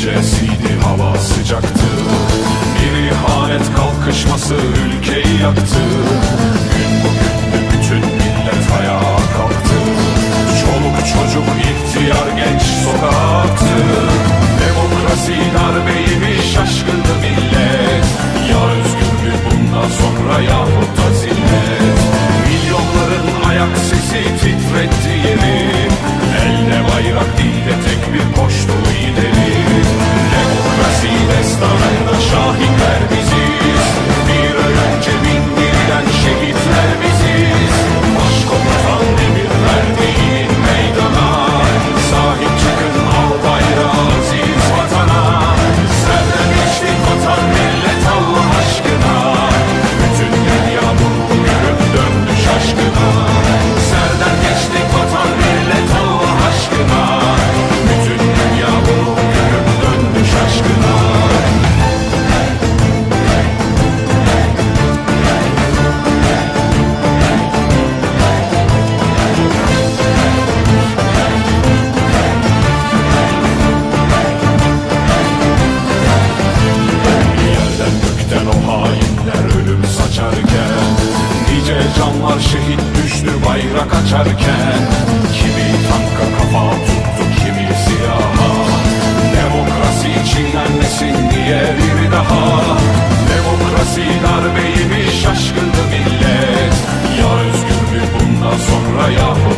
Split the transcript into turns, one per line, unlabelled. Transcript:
gecesiydi hava sıcaktı. Bir ihanet kalkışması ülkeyi yaktı. Milyonlar şehit düştü bayrak açarken. Kimi tanka kafa tuttu kimi silaha Demokrasi için annesin diye biri daha. Demokrasi darbeymiş şaşkındı millet. Ya özgürlük bundan sonra yahu